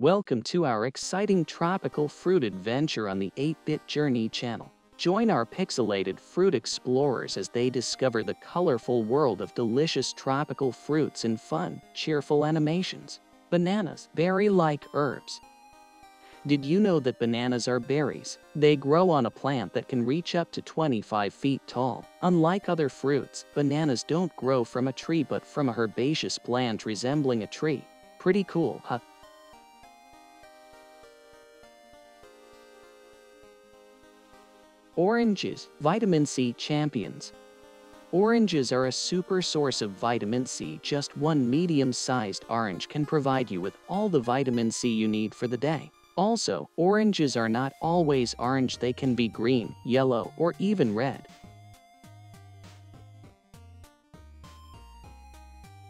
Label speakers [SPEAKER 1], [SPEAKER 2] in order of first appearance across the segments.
[SPEAKER 1] Welcome to our exciting tropical fruit adventure on the 8-Bit Journey channel. Join our pixelated fruit explorers as they discover the colorful world of delicious tropical fruits in fun, cheerful animations. Bananas, berry-like herbs. Did you know that bananas are berries? They grow on a plant that can reach up to 25 feet tall. Unlike other fruits, bananas don't grow from a tree but from a herbaceous plant resembling a tree. Pretty cool, huh? Oranges, vitamin C champions. Oranges are a super source of vitamin C. Just one medium-sized orange can provide you with all the vitamin C you need for the day. Also, oranges are not always orange, they can be green, yellow, or even red.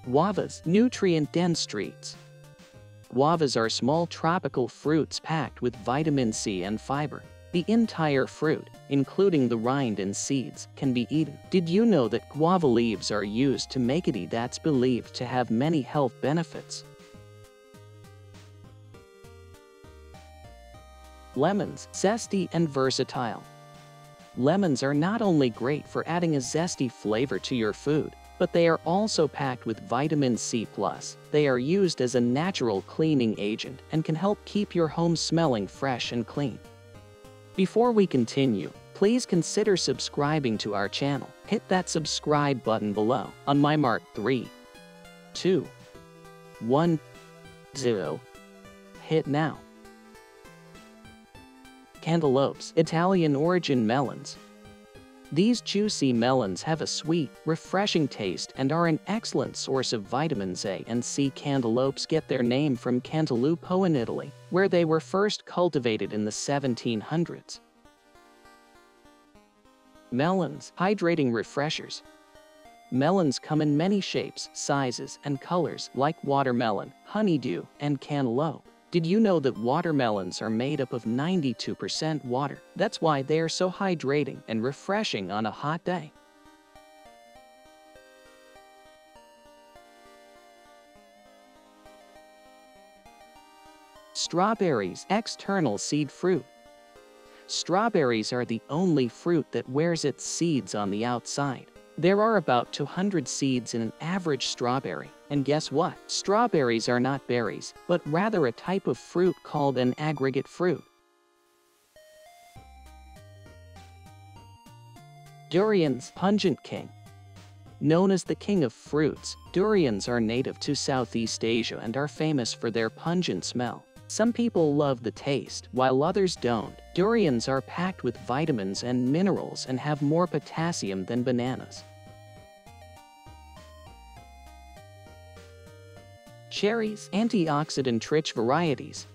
[SPEAKER 1] Guavas, nutrient-dense treats. Guavas are small tropical fruits packed with vitamin C and fiber. The entire fruit, including the rind and seeds, can be eaten. Did you know that guava leaves are used to make tea that's believed to have many health benefits? Lemons, zesty and versatile. Lemons are not only great for adding a zesty flavor to your food, but they are also packed with vitamin C+. They are used as a natural cleaning agent and can help keep your home smelling fresh and clean. Before we continue, please consider subscribing to our channel. Hit that subscribe button below. On my mark 3, 2, 1, 0. Hit now. Cantaloupes, Italian origin melons. These juicy melons have a sweet, refreshing taste and are an excellent source of vitamins A and C. Cantaloupes get their name from Cantalupo in Italy, where they were first cultivated in the 1700s. Melons, hydrating refreshers. Melons come in many shapes, sizes, and colors like watermelon, honeydew, and cantaloupe. Did you know that watermelons are made up of 92% water? That's why they are so hydrating and refreshing on a hot day. Strawberries, external seed fruit. Strawberries are the only fruit that wears its seeds on the outside. There are about 200 seeds in an average strawberry. And guess what? Strawberries are not berries, but rather a type of fruit called an aggregate fruit. Durians, pungent king. Known as the king of fruits, durians are native to Southeast Asia and are famous for their pungent smell. Some people love the taste, while others don't. Durians are packed with vitamins and minerals and have more potassium than bananas. Cherries, antioxidant-rich varieties.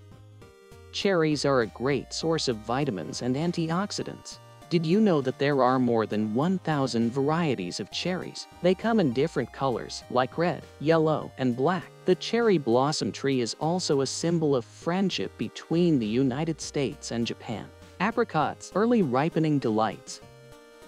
[SPEAKER 1] Cherries are a great source of vitamins and antioxidants. Did you know that there are more than 1,000 varieties of cherries? They come in different colors, like red, yellow, and black. The cherry blossom tree is also a symbol of friendship between the United States and Japan. Apricots, early ripening delights.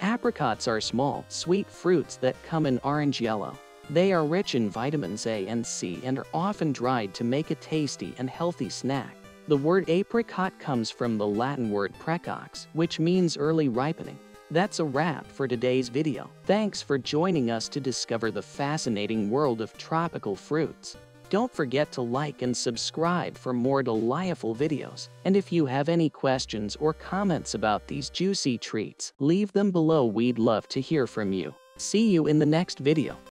[SPEAKER 1] Apricots are small, sweet fruits that come in orange-yellow. They are rich in vitamins A and C and are often dried to make a tasty and healthy snack. The word apricot comes from the Latin word praecox, which means early ripening. That's a wrap for today's video. Thanks for joining us to discover the fascinating world of tropical fruits. Don't forget to like and subscribe for more delightful videos. And if you have any questions or comments about these juicy treats, leave them below we'd love to hear from you. See you in the next video.